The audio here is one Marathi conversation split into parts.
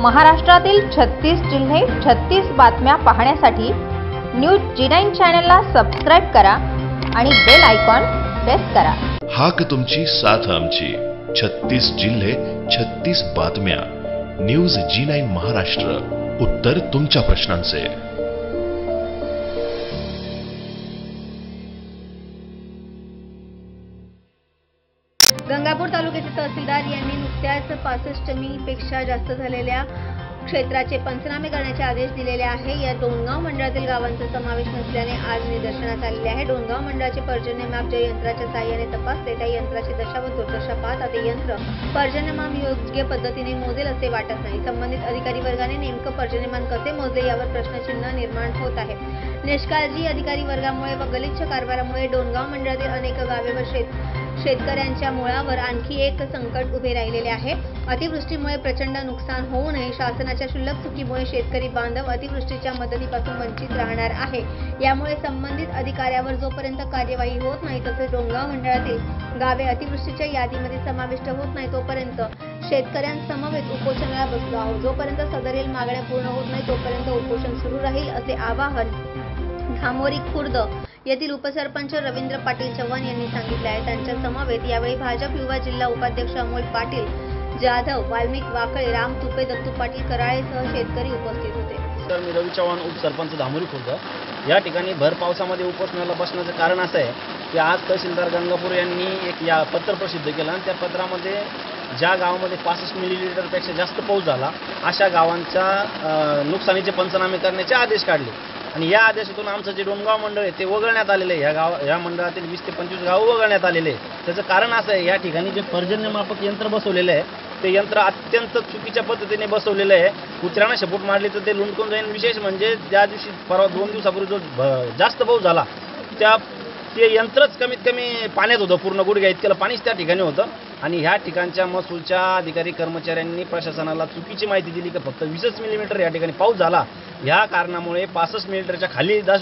महाराष्ट्रातील छत्तीस जिल्हे छत्तीस बातम्या पाहण्यासाठी न्यूज जी नाईन चॅनलला सबस्क्राईब करा आणि बेल आयकॉन प्रेस करा. हाक तुमची साथ आमची. छत्तीस जिल्हे छत्तीस बातम्या. News G nine Maharashtra. उत्तर तुमच्या प्रश्नांचे. गंगापूर तालुक्याचे तहसीलदार यांनी नुकत्याच पासष्टपेक्षा जास्त झालेल्या क्षेत्राचे पंचनामे करण्याचे आदेश दिलेले आहे. या डोणगाव मंडळातील गावांचा समावेश नसल्याने आज निदर्शनास आलेले आहे. डोणगाव मंडळाचे पर्जन्यमाप ज्या यंत्राच्या साहाय्याने तपासले त्या यंत्राची दशा व दुर्दशा पाहता ते यंत्र पर्जन्यमान योग्य पद्धतीने मोजेल असे वाटत नाही. संबंधित अधिकारी वर्गाने नेमकं पर्जन्यमान कसे मोजले यावर प्रश्नचिन्ह निर्माण होत आहे. निष्काळजी अधिकारी वर्गामुळे व गलिच्छ कारभारामुळे डोणगाव मंडळातील अनेक गावे व शेत शेतकऱ्यांच्या मुळावर आणखी एक संकट उभे राहिलेले आहे. अतिवृष्टीमुळे प्रचंड नुकसान होऊ नये. शासनाच्या क्षुल्लक चुकीमुळे शेतकरी बांधव अतिवृष्टीच्या मदतीपासून वंचित राहणार आहे. यामुळे संबंधित अधिकाऱ्यावर जोपर्यंत कार्यवाही होत नाही तसेच डोंगाव मंडळातील गावे अतिवृष्टीच्या यादीमध्ये समाविष्ट होत नाही तोपर्यंत शेतकऱ्यांसमवेत उपोषणाला बसलो आहोत. जोपर्यंत सदरील मागण्या पूर्ण होत नाही तोपर्यंत उपोषण सुरू राहील असे आवाहन धामोरी खुर्द येथील उपसरपंच रवींद्र पाटील चव्हाण यांनी सांगितले आहे. त्यांच्या समवेत यावेळी भाजप युवा जिल्हा उपाध्यक्ष अमोल पाटील जाधव वाल्मिक वाकळे राम तुपे दत्तू पाटील कराळेसह शेतकरी उपस्थित होते. तर मी रवी चव्हाण उपसरपंच धामोरी खुर्द. या ठिकाणी भर पावसामध्ये उपोषणाला बसण्याचं कारण असं आहे की आज तहसीलदार गंगापूर यांनी एक या पत्र प्रसिद्ध केलं आणि त्या पत्रामध्ये ज्या गावामध्ये पासष्ट मिलीलिटरपेक्षा जास्त पाऊस झाला अशा गावांच्या नुकसानीचे पंचनामे करण्याचे आदेश काढले. आणि या आदेशातून आमचं जे डोंगगाव मंडळ आहे ते वगळण्यात आलेलं आहे. ह्या गाव ह्या मंडळातील वीस ते पंचवीस गावं वगळण्यात आलेले आहे त्याचं कारण असं आहे या ठिकाणी जे पर्जन्यमापक यंत्र बसवलेलं आहे ते यंत्र अत्यंत चुकीच्या पद्धतीने बसवलेलं आहे. कुत्र्यानं शपूट मारली तर ते लुंडकून जाईल विशेष म्हणजे ज्या दिवशी परवा दोन दिवसापूर्वी जो जास्त पाऊस झाला त्या ते यंत्रच कमीत कमी पाण्यात होतं पूर्ण गुडघ्या इतक्याला पाणीच त्या ठिकाणी होतं. आणि ह्या ठिकाणच्या महसूलच्या अधिकारी कर्मचाऱ्यांनी प्रशासनाला चुकीची माहिती दिली की फक्त वीसच मिलीमीटर या ठिकाणी पाऊस झाला. ह्या कारणामुळे पासष्ट मिलीमीटरच्या खाली दाश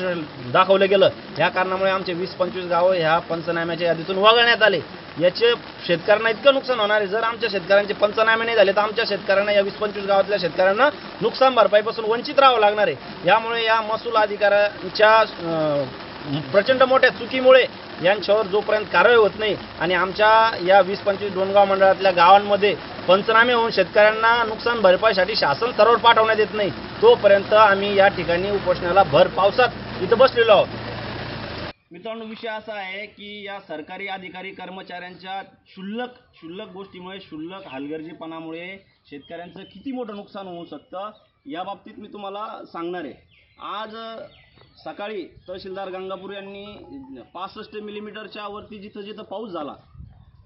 दाखवलं गेलं. ह्या कारणामुळे आमचे वीस पंचवीस गावं ह्या पंचनाम्याच्या यादीतून वगळण्यात आले. याचे शेतकऱ्यांना इतकं नुकसान होणार आहे. जर आमच्या शेतकऱ्यांचे पंचनामे नाही झाले तर आमच्या शेतकऱ्यांना या वीस पंचवीस गावातल्या शेतकऱ्यांना नुकसान भरपाईपासून वंचित राहावं लागणार आहे. यामुळे या महसूल अधिकाऱ्यांच्या प्रचंड मोठ्या चुकीमुळे यांच्यावर जोपर्यंत कारवाई होत नाही आणि आमच्या या वीस पंचवीस डोनगाव मंडळातल्या गावांमध्ये पंचनामे होऊन शेतकऱ्यांना नुकसान भरपाईसाठी शासन स्तरावर पाठवण्यात येत नाही तोपर्यंत आम्ही या ठिकाणी उपोषणाला भर पावसात इथं बसलेलो आहोत. मित्रांनो विषय असा आहे की या सरकारी अधिकारी कर्मचाऱ्यांच्या क्षुल्लक क्षुल्लक गोष्टीमुळे क्षुल्लक हलगर्जीपणामुळे शेतकऱ्यांचं किती मोठं नुकसान होऊ शकतं या बाबतीत मी तुम्हाला सांगणार आहे. आज सकाळी तहसीलदार गंगापूर यांनी पासष्ट मिलीमीटरच्या वरती जिथं जिथं पाऊस झाला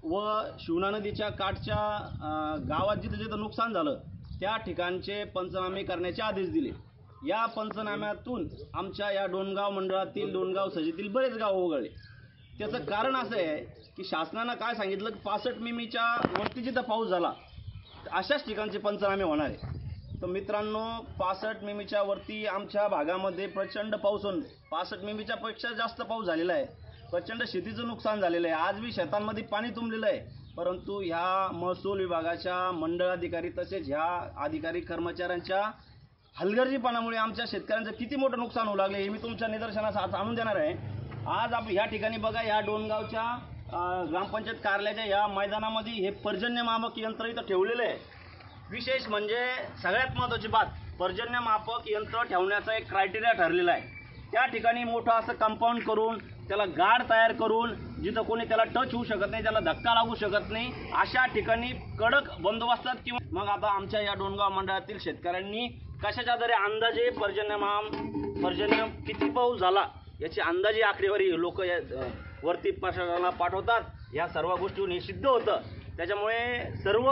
व शिवना नदीच्या काठच्या गावात जिथं जिथं नुकसान झालं त्या ठिकाणचे पंचनामे करण्याचे आदेश दिले. या पंचनाम्यातून आमच्या या डोणगाव मंडळातील डोणगाव सजीतील बरेच गाव वगळले. त्याचं कारण असं आहे की शासनानं काय सांगितलं? की पासष्ट मिमीच्या वरती जिथं पाऊस झाला अशाच ठिकाणचे पंचनामे होणार आहे. तर मित्रांनो पासष्ट मिमीच्या वरती आमच्या भागामध्ये प्रचंड पाऊस होऊन पासष्ट मिमीच्या पेक्षा जास्त पाऊस झालेला आहे. प्रचंड शेतीचं नुकसान झालेलं आहे. आज बी शेतांमध्ये पाणी तुंबलेलं आहे. परंतु ह्या महसूल विभागाच्या मंडळ अधिकारी तसेच ह्या अधिकारी कर्मचाऱ्यांच्या हलगर्जीपणामुळे आमच्या शेतकऱ्यांचं किती मोठं नुकसान होऊ लागले हे मी तुमच्या निदर्शनास आज आणून देणार आहे. आज आपण ह्या ठिकाणी बघा ह्या डोनगावच्या ग्रामपंचायत कार्यालयाच्या या मैदानामध्ये हे पर्जन्यमामक यंत्र इथं ठेवलेलं आहे. विशेष म्हणजे सगळ्यात महत्त्वाची बात पर्जन्यमापक यंत्र ठेवण्याचा एक क्रायटेरिया ठरलेला आहे. त्या ठिकाणी मोठं असं कंपाऊंड करून त्याला गाड तयार करून जिथं कोणी त्याला टच होऊ शकत नाही त्याला धक्का लागू शकत नाही अशा ठिकाणी कडक बंदोबस्तात किंवा मग आता आमच्या या डोणगाव मंडळातील शेतकऱ्यांनी कशाच्या तरी अंदाजे पर्जन्यमाम पर्जन्य किती पाऊस झाला याची अंदाजे आकडेवारी लोक या वरती प्रशासनाला पाठवतात. या सर्व गोष्टीहून हे सिद्ध होतं. त्याच्यामुळे सर्व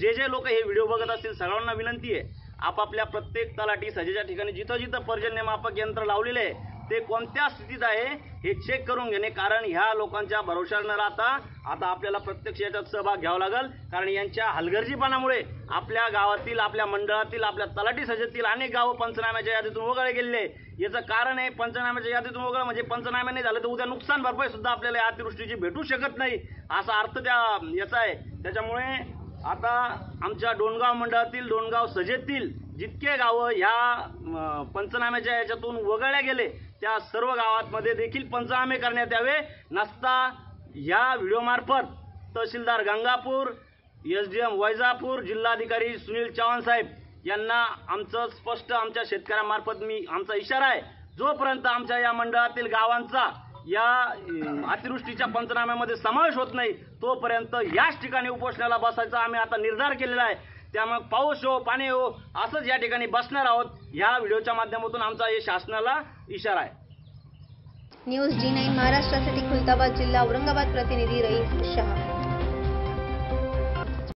जे जे लोक हे व्हिडिओ बघत असतील सर्वांना विनंती आहे आपापल्या प्रत्येक तलाठी सजेच्या ठिकाणी जिथं जिथं पर्जन्यमापक यंत्र लावलेले आहे ते कोणत्या स्थितीत आहे हे चेक करून घेणे. कारण ह्या लोकांच्या भरोशावर न राहता आता आपल्याला प्रत्यक्ष याच्यात सहभाग घ्यावा लागेल. कारण यांच्या हलगर्जीपणामुळे आपल्या गावातील आपल्या मंडळातील आपल्या तलाठी सजेतील अनेक गावं पंचनाम्याच्या यादीतून वगळले गेलेले याचं कारण आहे पंचनाम्याच्या यादीतून वगळलं म्हणजे पंचनामे नाही झालं तर उद्या नुकसान भरपाई सुद्धा आपल्याला या अतिवृष्टीची भेटू शकत नाही. असा अर्थ त्या याचा आहे. त्याच्यामुळे आता आमच्या डोणगाव मंडळातील डोणगाव सजेतील जितके गावं ह्या पंचनाम्याच्या याच्यातून वगळल्या गेले त्या सर्व गावांमध्ये देखील पंचनामे करण्यात यावे. नसता या व्हिडिओमार्फत तहसीलदार Gangapur S D M Vaijapur जिल्हाधिकारी सुनील चव्हाण साहेब यांना आमचं स्पष्ट आमच्या शेतकऱ्यामार्फत मी आमचा इशारा आहे. जोपर्यंत आमच्या या मंडळातील गावांचा या अतिवृष्टीच्या पंचनाम्यामध्ये समावेश होत नाही तोपर्यंत याच ठिकाणी उपोषणाला बसायचा आम्ही आता निर्धार केलेला आहे. त्यामुळे पाऊस हो पाणी हो असंच या ठिकाणी बसणार आहोत. ह्या व्हिडिओच्या माध्यमातून आमचा हे शासनाला इशारा आहे. न्यूज जी नाईन महाराष्ट्रासाठी खुलताबाद जिल्हा औरंगाबाद प्रतिनिधी रईस शहा.